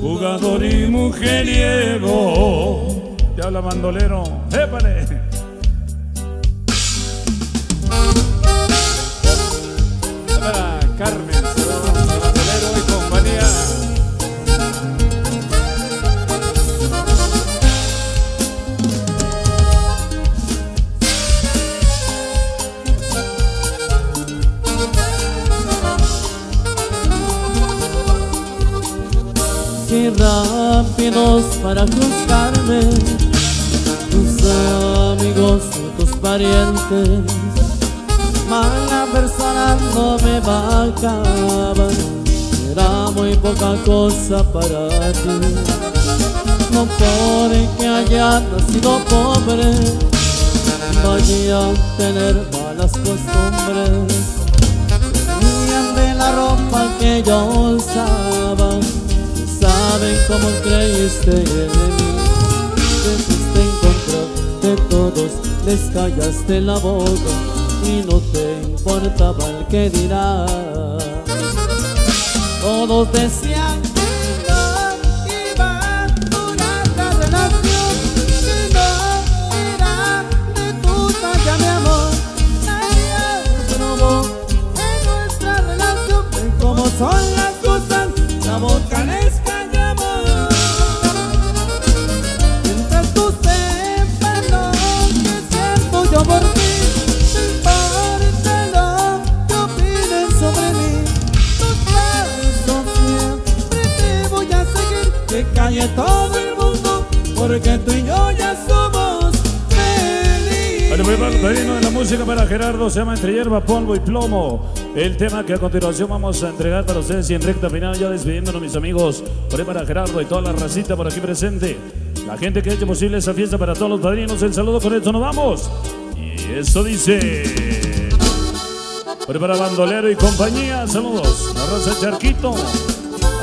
jugador y mujeriego. Te habla bandolero, épale. Qué rápidos para juzgarme tus amigos y tus parientes. Mala persona no me va a acabar, era muy poca cosa para ti. No porque haya nacido pobre, vaya a tener malas costumbres. Huyan de la ropa que yo usaba Cómo creíste en mí. Te fuiste en contra de todos Les callaste la boca Y no te importaba el que dirá. Todos decían que no iba a durar la relación Que no era de tu talla mi amor. Nadie probó en nuestra relación Ven cómo son calle todo el mundo Porque tú y yo ya somos felices Bueno, muy bien, padrino de la música para Gerardo se llama Entre Hierba, Polvo y Plomo. El tema que a continuación vamos a entregar para ustedes y en recta final, ya despidiéndonos, mis amigos. Por ahí para Gerardo y toda la racita por aquí presente. La gente que ha hecho posible esa fiesta para todos los padrinos. El saludo con esto nos vamos. Y eso dice. Por ahí para Bandolero y compañía, saludos. La raza Charquito,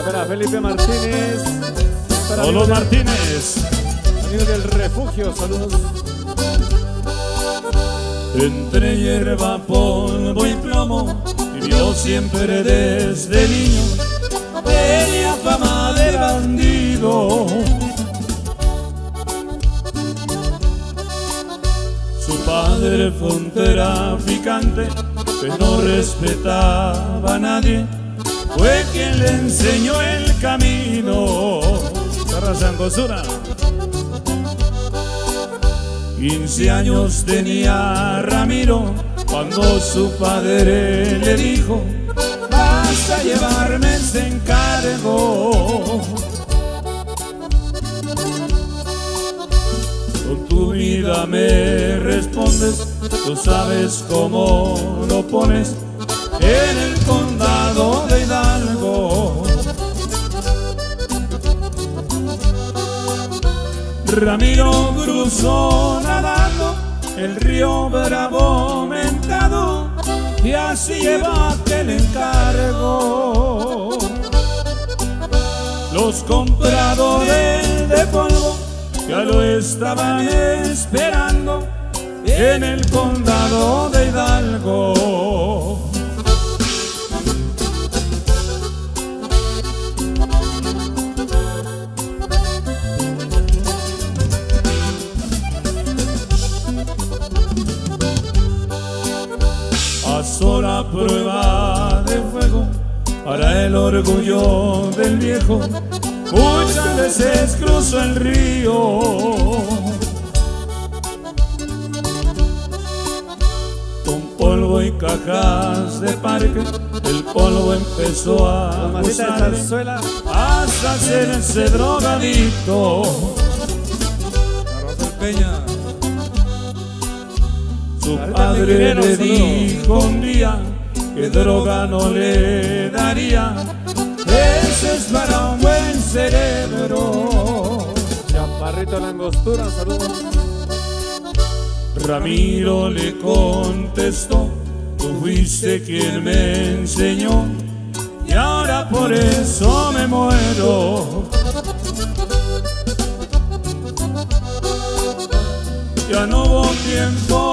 Para Felipe Martínez. Para Martínez. amigos del refugio, saludos. Entre hierba, polvo y plomo, vivió siempre desde niño. Tenía fama de bandido. Su padre fue un traficante que no respetaba a nadie. Fue quien le enseñó el camino. Sarra Sangosura. 15 años tenía Ramiro cuando su padre le dijo, vas a llevarme ese encargo. Con tu vida me respondes, tú sabes cómo lo pones en el condado de Hidalgo. Ramiro cruzó nadando el río Bravo mentado y así lleva aquel encargo. Los compradores de polvo ya lo estaban esperando en el condado de Hidalgo. A sola prueba de fuego para el orgullo del viejo. Muchas veces cruzo el río con polvo y cajas de parque. El polvo empezó a gustarle hasta hacerse drogadicto. Arroz Peña. Su padre le dijo un día que droga no le daría. Eso es para un buen cerebro. Chaparrito Langostura, saludos. Ramiro le contestó, tú fuiste quien me enseñó y ahora por eso me muero. Ya no hubo tiempo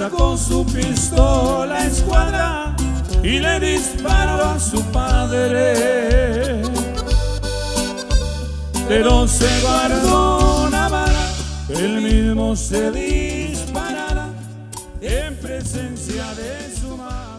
sacó su pistola escuadra y le disparó a su padre. Pero se guardó una bala, él mismo se disparara en presencia de su madre.